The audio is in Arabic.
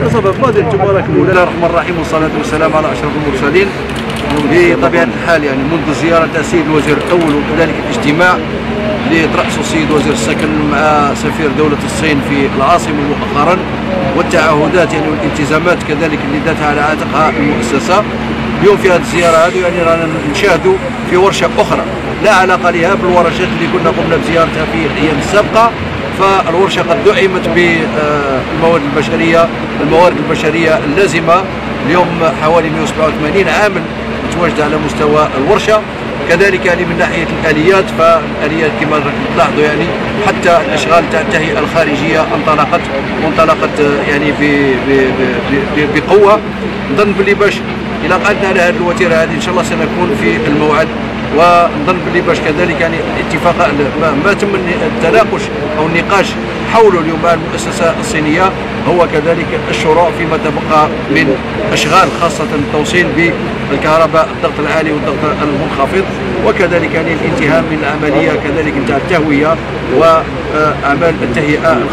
تبارك الله بسم الله الرحمن الرحيم والصلاة والسلام على أشرف المرسلين بطبيعة الحال يعني منذ زيارة السيد الوزير الأول وكذلك الاجتماع اللي ترأسه السيد وزير السكن مع سفير دولة الصين في العاصمة مؤخرا والتعهدات يعني والالتزامات كذلك اللي داتها على عاتقها المؤسسة. اليوم في هذه الزيارة هذه يعني رانا نشاهدوا في ورشة أخرى لا علاقة لها بالورشات اللي كنا قمنا بزيارتها في الأيام السابقة. فالورشة قد دعمت بالمواد البشرية الموارد البشرية اللازمة؟ اليوم حوالي 187 عامل متواجدة على مستوى الورشة. كذلك يعني من ناحية الآليات فالآليات كما تلاحظوا يعني حتى الأشغال تاع التهيئه الخارجية انطلقت وانطلقت يعني بقوة. نظن باللي باش إلى قعدنا على هذه الوتيرة هذه إن شاء الله سنكون في الموعد ونظن باللي باش كذلك يعني الاتفاق ما تم التناقش أو النقاش حوله اليوم المؤسسة الصينية هو كذلك الشروع فيما تبقى من أشغال خاصة التوصيل بالكهرباء الضغط العالي والضغط المنخفض وكذلك يعني الانتهاء من العملية كذلك نتاع التهوية وأعمال التهيئة الخارجية.